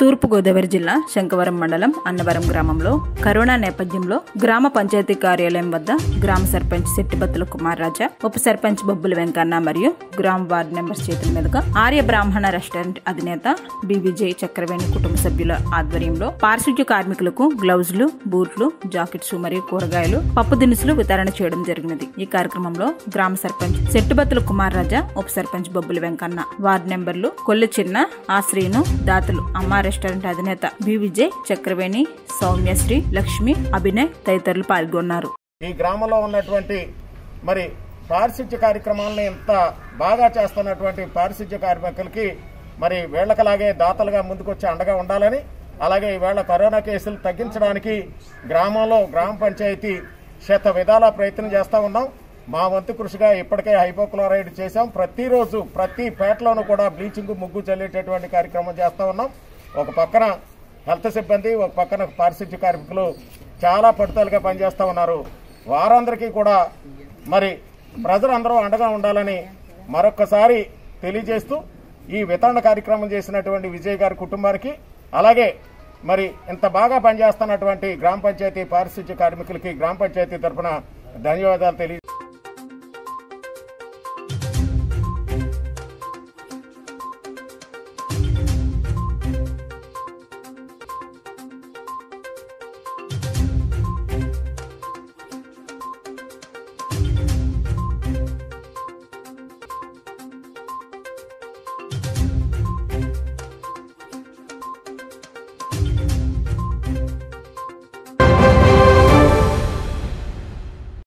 తూర్పుగోదావరి జిల్లా శంకవరం మండలం అన్నవరం గ్రామంలో కరోనా నేపథ్యంలో గ్రామ పంచాయతీ కార్యాలయం వద్ద గ్రామ సర్పంచ్ శెట్టిబత్తుల కుమార్ రాజా ఉప సర్పంచ్ బొబ్బుల వెంకన్న మరియు గ్రామ వార్డు మెంబర్ చేతుల మీదుగా ఆర్య బ్రాహ్మణ రెస్టారెంట్ అధినేత బీబీజే చక్రవేణి కుటుంబ సభ్యుల ఆధ్వర్యంలో పారిశుధ్య కార్మికులకు గ్లౌజులు బూట్లు జాకెట్స్ మరియు కూరగాయలు పప్పు దినుసులు వితరణ చేయడం జరిగినది. ఈ కార్యక్రమంలో గ్రామ సర్పంచ్ శెట్టిబత్తుల కుమార్ రాజా ఉప సర్పంచ్ బొబ్బుల వెంకన్న వార్డు నెంబర్లు కొల్లు చిన్న ఆశ్రీను దాతలు అమ్మ రెస్టారెంట్ అధినేత బి విజయ్ చక్రవేణి సౌమ్యశ్రీ లక్ష్మి అభినయ్ తదితరులు పాల్గొన్నారు. ఈ గ్రామంలో ఉన్నటువంటి మరి పారిశుధ్య కార్యక్రమాలను ఇంత బాగా చేస్తున్నటువంటి పారిశుధ్య కార్మికులకి మరి వేళ్ళకలాగే దాతలుగా ముందుకొచ్చి అండగా ఉండాలని అలాగే ఈవేళ కరోనా కేసులు తగ్గించడానికి గ్రామంలో గ్రామ పంచాయతీ శత విధాల ప్రయత్నం చేస్తూ ఉన్నాం. మా వంతు కృషిగా ఇప్పటికే హైపోక్లోరైడ్ చేశాం. ప్రతిరోజు ప్రతి పేటలోనూ కూడా బ్లీచింగ్ ముగ్గు చల్లేటటువంటి కార్యక్రమం చేస్తూ ఉన్నాం. ఒక పక్కన హెల్త్ సిబ్బంది ఒక పక్కన పారిశుద్ధ్య కార్మికులు చాలా పట్టుదలగా పనిచేస్తూ ఉన్నారు. వారందరికీ కూడా మరి ప్రజలందరూ అండగా ఉండాలని మరొక్కసారి తెలియజేస్తూ ఈ వితరణ కార్యక్రమం చేసినటువంటి విజయ్ గారి కుటుంబానికి అలాగే మరి ఇంత బాగా పనిచేస్తున్నటువంటి గ్రామ పంచాయతీ పారిశుద్ధ్య కార్మికులకి గ్రామ పంచాయతీ తరఫున ధన్యవాదాలు తెలియ